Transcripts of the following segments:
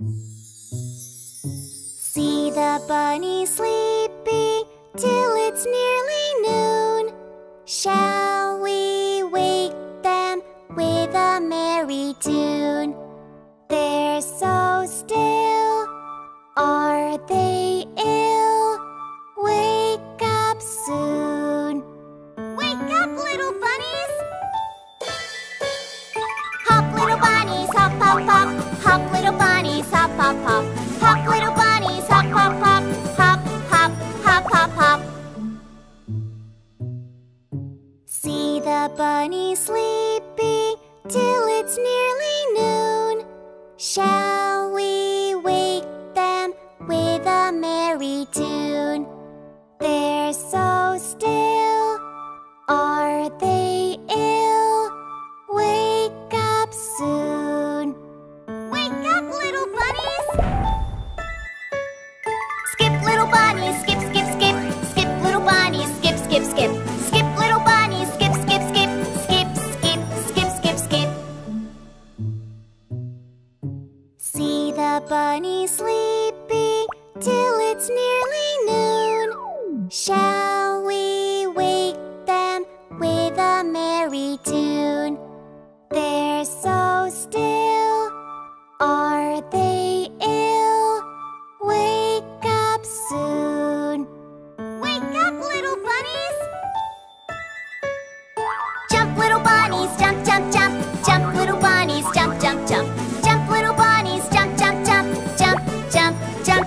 See the bunny sleeping till it's nearly noon. Shall we wake them with a merry tune? They're so still. Are they ill? Wake up soon. Wake up, little bunnies! Hop, little bunnies, hop, hop, hop. Hop. Little bunnies, hop, hop, hop. Hop, hop, hop, hop, hop. See the bunny sleeping till it's nearly noon. Shall we wake them with a merry tune? They're so still. See the bunny sleeping till it's nearly noon. Shall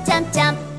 jump, jump, jump.